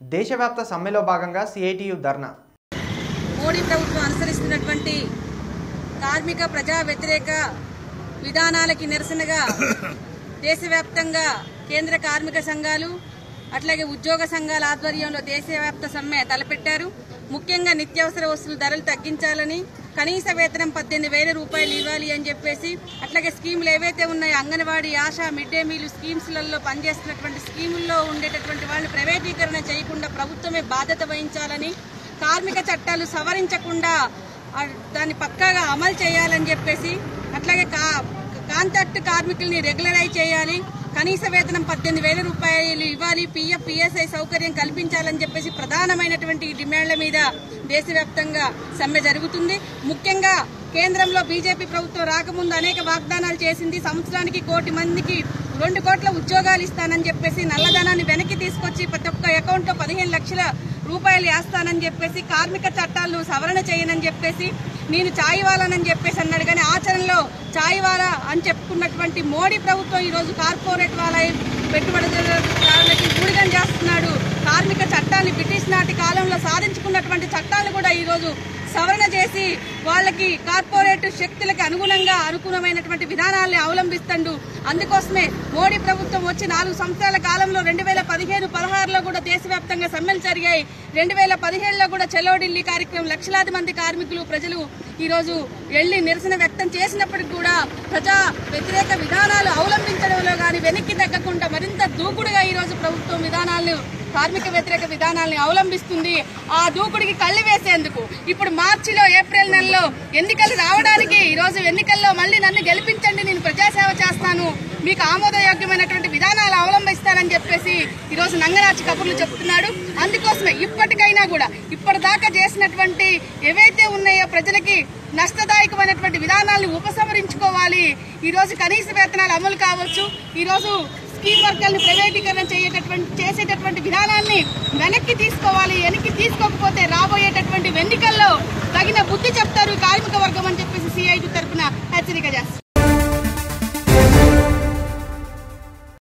దేశవ్యాప్త సమ్మెలో భాగంగా సిఐటియు ధర్నా. మోడీ ప్రభుత్వం అనుసరిస్తున్నటువంటి కార్మిక ప్రజా వ్యతిరేక విధానాలకి నిరసనగా దేశవ్యాప్తంగా కేంద్ర కార్మిక సంఘాలు అట్లాగే ఉద్యోగ సంఘాల ఆధ్వర్యంలో దేశవ్యాప్త సమ్మె తలపెట్టారు. ముఖ్యంగా నిత్యావసర వస్తువుల ధరలు తగ్గించాలని కనీస వేతనం పద్దెనిమిది వేల రూపాయలు ఇవ్వాలి అని చెప్పేసి అట్లాగే స్కీములు ఏవైతే ఉన్నాయో Anganwadi ASHA mid day meal స్కీమ్స్లలో పనిచేస్తున్నటువంటి స్కీముల్లో ఉండేటటువంటి వాళ్ళని ప్రైవేటీకరణ చేయకుండా ప్రభుత్వమే బాధ్యత వహించాలని కార్మిక చట్టాలు సవరించకుండా దాన్ని పక్కాగా అమలు చేయాలని చెప్పేసి అట్లాగే కా కాంట్రాక్ట్ కార్మికుల్ని రెగ్యులరైజ్ చేయాలి. కనీస వేతనం పద్దెనిమిది వేల రూపాయలు ఇవ్వాలి పిఎఫ్ పిఎస్ఐ సౌకర్యం కల్పించాలని చెప్పేసి ప్రధానమైనటువంటి డిమాండ్ల మీద దేశవ్యాప్తంగా సమ్మె జరుగుతుంది. ముఖ్యంగా కేంద్రంలో బీజేపీ ప్రభుత్వం రాకముందు అనేక వాగ్దానాలు చేసింది. సంవత్సరానికి కోటి మందికి రెండు కోట్ల ఉద్యోగాలు ఇస్తానని చెప్పేసి నల్లధనాన్ని వెనక్కి తీసుకొచ్చి ప్రతి ఒక్క అకౌంట్లో పదిహేను లక్షల రూపాయలు వేస్తానని చెప్పేసి కార్మిక చట్టాలను సవరణ చేయనని చెప్పేసి నేను చాయివాలనని చెప్పేసి అన్నాడు. కానీ ఆచరణలో చాయివాలా అని చెప్పుకున్నటువంటి మోడీ ప్రభుత్వం ఈరోజు కార్పొరేట్ వాళ్ళ పెట్టుబడిదారులకి ఊడిగం చేస్తున్నాడు. కార్మిక చట్టాన్ని బ్రిటిష్ నాటి కాలంలో సాధించుకున్నటువంటి చట్టాలు కూడా ఈ రోజు సవరణ చేసి వాళ్ళకి కార్పొరేట్ శక్తులకి అనుగుణంగా అనుకూలమైనటువంటి విధానాల్ని అవలంబిస్తుండు. అందుకోసమే మోడీ ప్రభుత్వం వచ్చి నాలుగు సంవత్సరాల కాలంలో రెండు వేల పదిహేను పదహారులో కూడా దేశవ్యాప్తంగా సమ్మెలు జరిగాయి. రెండు వేల పదిహేడులో కూడా చెలో ఢిల్లీ కార్యక్రమం లక్షలాది మంది కార్మికులు ప్రజలు ఈరోజు వెళ్ళి నిరసన వ్యక్తం చేసినప్పటికీ కూడా ప్రజా వ్యతిరేక విధానాలు అవలంబించడంలో కానీ వెనక్కి తగ్గకుండా మరింత దూకుడుగా ఈరోజు ప్రభుత్వం విధానాలను కార్మిక వ్యతిరేక విధానాలను అవలంబిస్తుంది ఆ దూకుడికి కళ్ళు వేసేందుకు. ఇప్పుడు మార్చిలో ఏప్రిల్ నెలలో ఎన్నికలు రావడానికి ఈరోజు ఎన్నికల్లో మళ్ళీ నన్ను గెలిపించండి నేను ప్రజాసేవ చేస్తాను మీకు ఆమోదయోగ్యమైనటువంటి విధానాలు అవలంబిస్తానని చెప్పేసి ఈరోజు నంగరాజు కబుర్లు చెప్తున్నాడు. అందుకోసమే ఇప్పటికైనా కూడా ఇప్పటిదాకా చేసినటువంటి ఏవైతే ఉన్నాయో ప్రజలకి నష్టదాయకమైనటువంటి విధానాలను ఉపసంహరించుకోవాలి. ఈరోజు కనీస వేతనాలు అమలు కావచ్చు. ఈరోజు స్కీమ్ వర్గాలను ప్రైవేటీకరణ వెనక్కి తీసుకోవాలి వెనక్కి తీసుకోకపోతే రాబోయేటటువంటి వెన్నికల్లో తగిన బుద్ధి చెప్తారు కార్మిక వర్గం అని చెప్పేసి సిఐటి తరఫున హెచ్చరిక చేస్తారు